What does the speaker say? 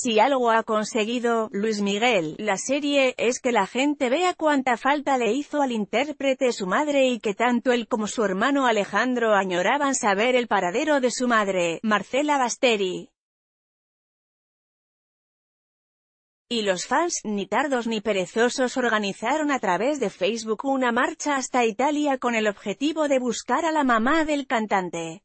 Si algo ha conseguido, Luis Miguel, la serie, es que la gente vea cuánta falta le hizo al intérprete su madre y que tanto él como su hermano Alejandro añoraban saber el paradero de su madre, Marcela Basteri. Y los fans, ni tardos ni perezosos organizaron a través de Facebook una marcha hasta Italia con el objetivo de buscar a la mamá del cantante.